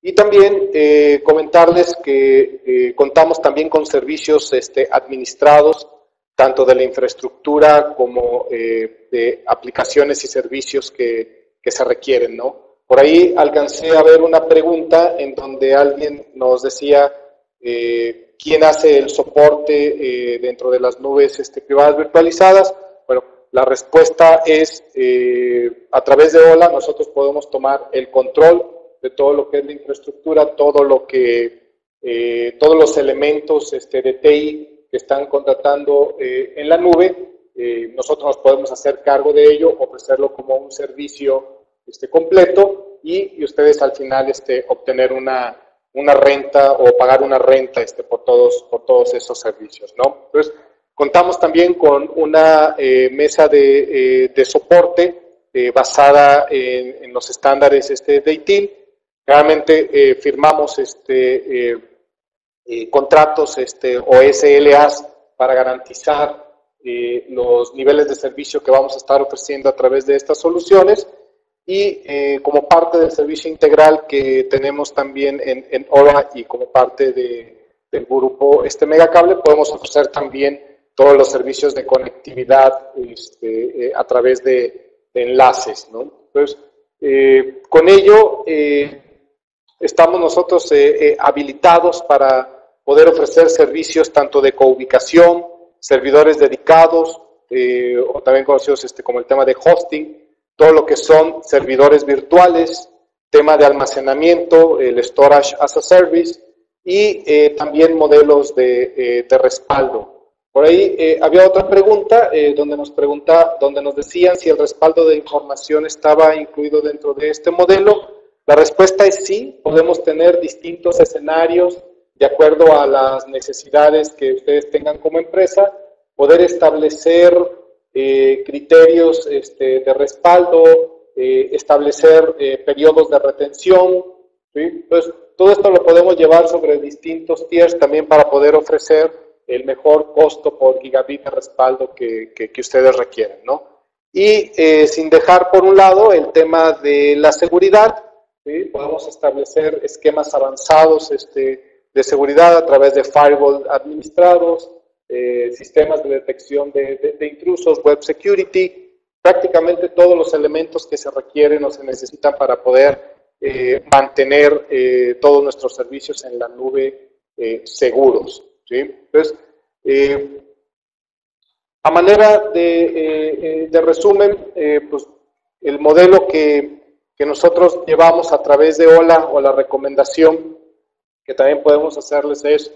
Y también eh, comentarles que eh, contamos también con servicios este, administrados tanto de la infraestructura como de aplicaciones y servicios que, que se requieren, ¿no? Por ahí alcancé a ver una pregunta en donde alguien nos decía eh, quién hace el soporte eh, dentro de las nubes este, privadas virtualizadas. Bueno, la respuesta es eh, a través de OLA nosotros podemos tomar el control de todo lo que es la infraestructura, todo lo que, todos los elementos este, de TI que están contratando en la nube. nosotros nos podemos hacer cargo de ello, ofrecerlo como un servicio este, completo y, ustedes al final este, obtener una, una, renta o pagar una renta este, por, todos, por todos esos servicios. ¿no? Entonces, contamos también con una eh, mesa de, eh, de soporte eh, basada en, en, los estándares este, de ITIL. Realmente firmamos este, contratos este, o SLAs para garantizar los niveles de servicio que vamos a estar ofreciendo a través de estas soluciones y eh, como parte del servicio integral que tenemos también en, en ORA y como parte de, del grupo este Megacable, podemos ofrecer también todos los servicios de conectividad este, eh, a través de, enlaces. ¿no? Entonces, eh, con ello estamos nosotros habilitados para poder ofrecer servicios tanto de coubicación, servidores dedicados, o también conocidos este, como el tema de hosting, todo lo que son servidores virtuales, tema de almacenamiento, el storage as a service y eh, también modelos de, eh, de, respaldo. Por ahí eh, había otra pregunta donde, nos pregunta, donde nos decían si el respaldo de información estaba incluido dentro de este modelo. La respuesta es sí, podemos tener distintos escenarios de acuerdo a las necesidades que ustedes tengan como empresa, poder establecer eh, criterios este, de respaldo, eh, establecer eh, periodos de retención. Entonces, todo esto lo podemos llevar sobre distintos tiers también para poder ofrecer el mejor costo por gigabit de respaldo que, ustedes requieren. ¿no? Y sin dejar por un lado el tema de la seguridad, podemos establecer esquemas avanzados este, de seguridad a través de firewall administrados, eh, sistemas de detección de, intrusos, web security, prácticamente todos los elementos que se requieren o se necesitan para poder eh, mantener eh, todos nuestros servicios en la nube seguros. Entonces, a manera de, resumen, pues el modelo que, que nosotros llevamos a través de OLA o la recomendación que también podemos hacerles es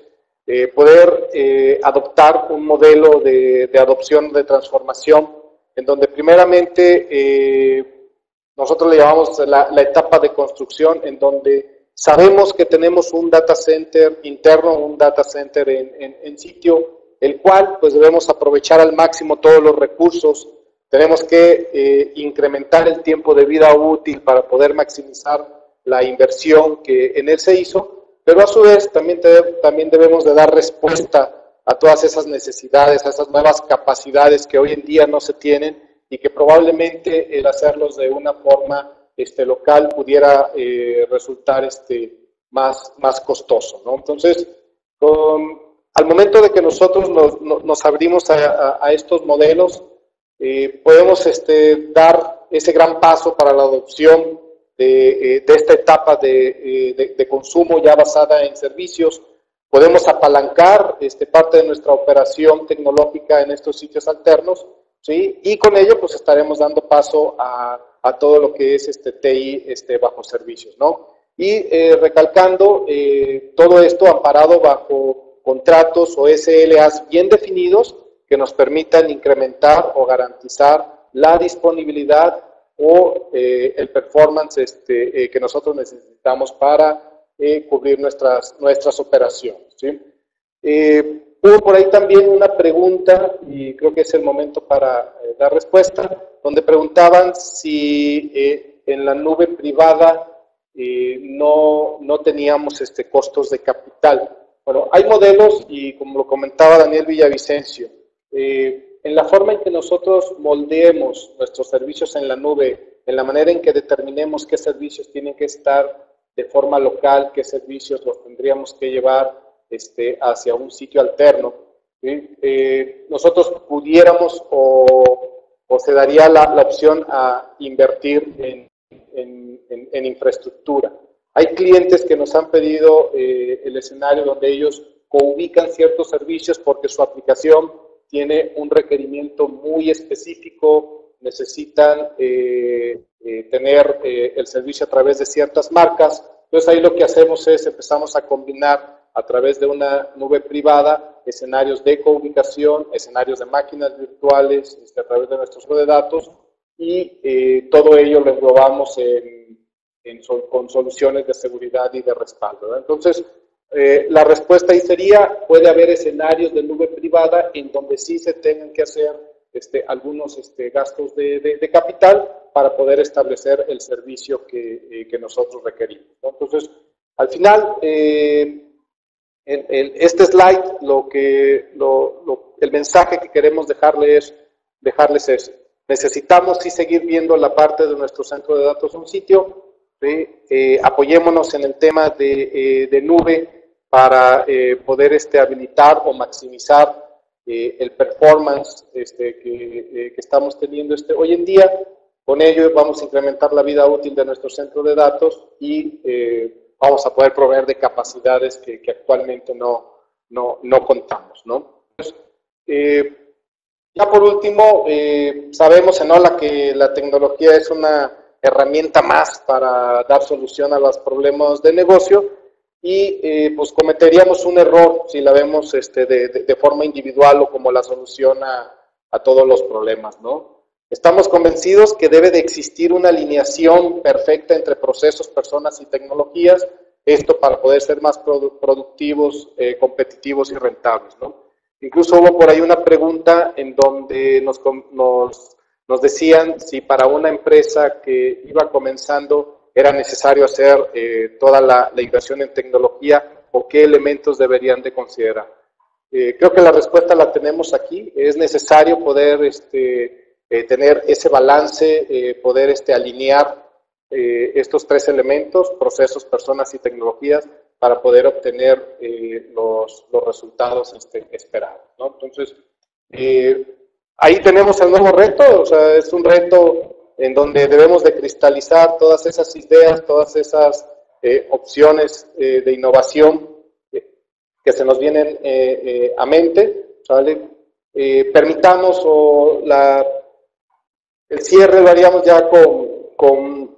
eh, poder eh, adoptar un modelo de, adopción, de transformación, en donde primeramente eh, nosotros le llamamos la, etapa de construcción, en donde sabemos que tenemos un data center interno, un data center en, en sitio, el cual pues debemos aprovechar al máximo todos los recursos, tenemos que incrementar el tiempo de vida útil para poder maximizar la inversión que en él se hizo, pero a su vez también, también debemos de dar respuesta a todas esas necesidades, a esas nuevas capacidades que hoy en día no se tienen y que probablemente el hacerlos de una forma este, local pudiera eh, resultar este, más, más costoso. ¿no? Entonces, al momento de que nosotros nos, nos abrimos a, a, estos modelos, eh, podemos este, dar ese gran paso para la adopción eh, de, esta etapa eh, de, consumo ya basada en servicios. Podemos apalancar este, parte de nuestra operación tecnológica en estos sitios alternos, ¿sí? Y con ello, pues estaremos dando paso a, a todo lo que es este TI este, bajo servicios, ¿no? Y eh, recalcando todo esto amparado bajo contratos o SLAs bien definidos que nos permitan incrementar o garantizar la disponibilidad o eh, el performance este, eh, que nosotros necesitamos para eh, cubrir nuestras, nuestras operaciones. ¿sí? hubo por ahí también una pregunta, y creo que es el momento para dar respuesta, donde preguntaban si en la nube privada no, no teníamos este, costos de capital. Bueno, hay modelos, y como lo comentaba Daniel Villavicencio, en la forma en que nosotros moldeemos nuestros servicios en la nube, en la manera en que determinemos qué servicios tienen que estar de forma local, qué servicios los tendríamos que llevar este, hacia un sitio alterno, eh, nosotros pudiéramos o, se daría la, opción a invertir en, infraestructura. Hay clientes que nos han pedido eh, el escenario donde ellos ubican ciertos servicios porque su aplicación tiene un requerimiento muy específico, necesitan eh, tener el servicio a través de ciertas marcas. Entonces ahí lo que hacemos es empezamos a combinar a través de una nube privada escenarios de co-ubicación, escenarios de máquinas virtuales este, a través de nuestro centro de datos y eh, todo ello lo englobamos en, con soluciones de seguridad y de respaldo. Entonces, eh, la respuesta ahí sería, puede haber escenarios de nube privada en donde sí se tengan que hacer este, algunos este, gastos de, de, capital para poder establecer el servicio que, eh, que nosotros requerimos. Entonces, al final, eh, este slide, lo que, el mensaje que queremos dejarles, dejarles es, necesitamos sí seguir viendo la parte de nuestro centro de datos en un sitio, eh, apoyémonos en el tema de, eh, nube para eh, poder este, habilitar o maximizar el performance este, que, que, estamos teniendo este, hoy en día. Con ello vamos a incrementar la vida útil de nuestro centro de datos y vamos a poder proveer de capacidades que, actualmente no, no, no, contamos. ¿no? Eh, ya por último, eh, sabemos en OLA que la tecnología es una herramienta más para dar solución a los problemas de negocio y eh, pues cometeríamos un error si la vemos este, de, de, forma individual o como la solución a, a todos los problemas, ¿no? Estamos convencidos que debe de existir una alineación perfecta entre procesos, personas y tecnologías, esto para poder ser más productivos, eh, competitivos y rentables. ¿no? Incluso hubo por ahí una pregunta en donde nos, nos, nos decían si para una empresa que iba comenzando era necesario hacer eh, toda la, inversión en tecnología o qué elementos deberían de considerar. Eh, creo que la respuesta la tenemos aquí. Es necesario poder este, eh, tener ese balance, eh, poder este, alinear eh, estos tres elementos, procesos, personas y tecnologías, para poder obtener los, los, resultados este, esperados. ¿no? Entonces, ahí tenemos el nuevo reto, o sea, es un reto en donde debemos de cristalizar todas esas ideas, todas esas opciones de innovación que se nos vienen a mente, ¿vale? permitamos o el cierre lo haríamos ya con, con,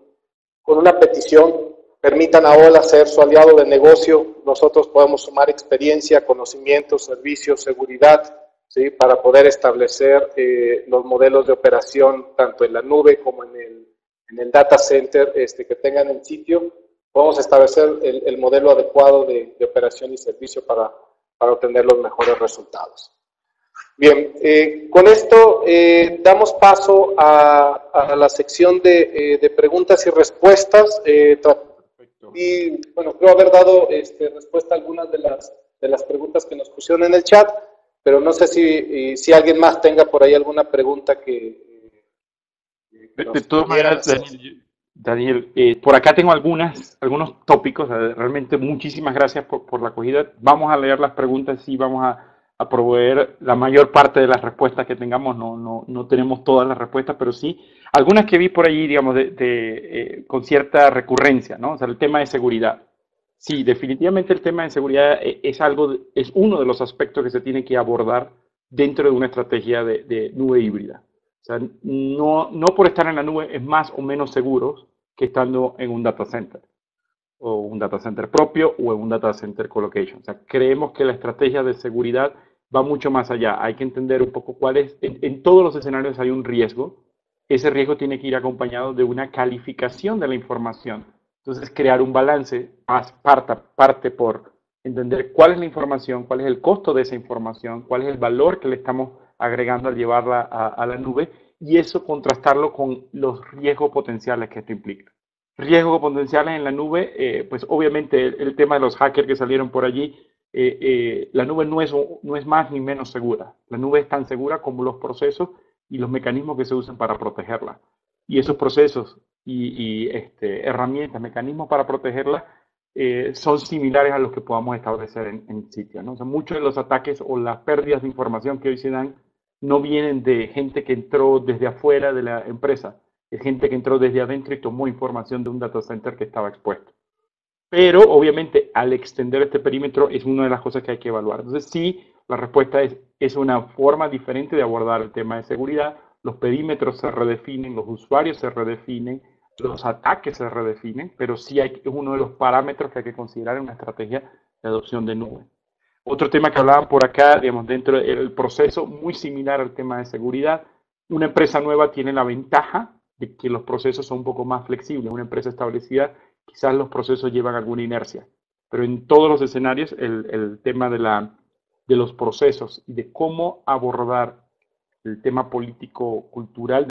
una petición. Permitan a OLA ser su aliado de negocio. Nosotros podemos sumar experiencia, conocimiento, servicios, seguridad, ¿sí? para poder establecer eh, los modelos de operación tanto en la nube como en el, en el data center este, que tengan el sitio. Podemos establecer el, modelo adecuado de, de, operación y servicio para, para obtener los mejores resultados. Bien, eh, con esto eh, damos paso a, la sección de, eh, preguntas y respuestas. y bueno, creo haber dado este, respuesta a algunas de las, de las preguntas que nos pusieron en el chat, pero no sé si, si alguien más tenga por ahí alguna pregunta que... de, todas maneras, Daniel, por acá tengo algunas, algunos tópicos. Realmente muchísimas gracias por, por la acogida. Vamos a leer las preguntas y vamos a a proveer la mayor parte de las respuestas que tengamos. No, no, no tenemos todas las respuestas, pero sí algunas que vi por allí, digamos, de, eh, con cierta recurrencia, ¿no? O sea, el tema de seguridad. Sí, definitivamente el tema de seguridad e, es algo, es uno de los aspectos que se tiene que abordar dentro de una estrategia de, de nube híbrida. O sea, no, no por estar en la nube es más o menos seguro que estando en un data center o un data center propio o en un data center colocation. O sea, creemos que la estrategia de seguridad va mucho más allá. Hay que entender un poco cuál es, en, todos los escenarios hay un riesgo. Ese riesgo tiene que ir acompañado de una calificación de la información. Entonces, crear un balance parte, parte por entender cuál es la información, cuál es el costo de esa información, cuál es el valor que le estamos agregando al llevarla a la nube y eso contrastarlo con los riesgos potenciales que esto implica riesgos potenciales en la nube, eh, pues obviamente el, tema de los hackers que salieron por allí, eh, eh, la nube no es, no es más ni menos segura. La nube es tan segura como los procesos y los mecanismos que se usan para protegerla. Y esos procesos y, este, herramientas, mecanismos para protegerla, eh, son similares a los que podamos establecer en, en sitio. ¿no? O sea, muchos de los ataques o las pérdidas de información que hoy se dan no vienen de gente que entró desde afuera de la empresa, es gente que entró desde adentro y tomó información de un data center que estaba expuesto. Pero obviamente al extender este perímetro es una de las cosas que hay que evaluar. Entonces sí, la respuesta es, es una forma diferente de abordar el tema de seguridad. Los perímetros se redefinen, los usuarios se redefinen, los ataques se redefinen, pero sí hay, es uno de los parámetros que hay que considerar en una estrategia de adopción de nube. Otro tema que hablaban por acá, digamos, dentro del proceso, muy similar al tema de seguridad. Una empresa nueva tiene la ventaja de que los procesos son un poco más flexibles. Una empresa establecida, quizás los procesos llevan alguna inercia. Pero en todos los escenarios, el, el tema de, la, de los procesos y de cómo abordar el tema político-cultural